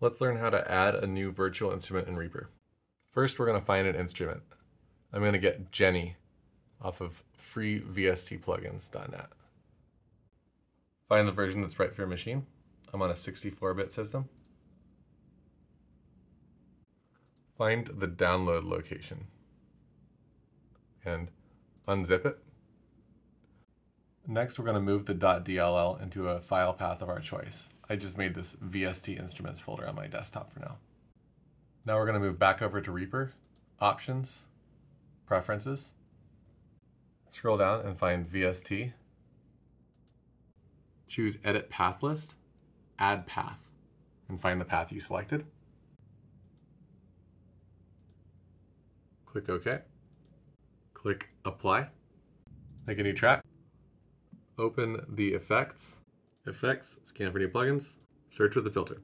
Let's learn how to add a new virtual instrument in Reaper. First, we're going to find an instrument. I'm going to get Jenny off of freevstplugins.net. Find the version that's right for your machine. I'm on a 64-bit system. Find the download location and unzip it. Next, we're going to move the .dll into a file path of our choice. I just made this VST instruments folder on my desktop for now. Now we're going to move back over to Reaper, Options, Preferences. Scroll down and find VST. Choose Edit Path List, Add Path, and find the path you selected. Click OK. Click Apply. Make a new track. Open the Effects, Effects, scan for new plugins, search with the filter.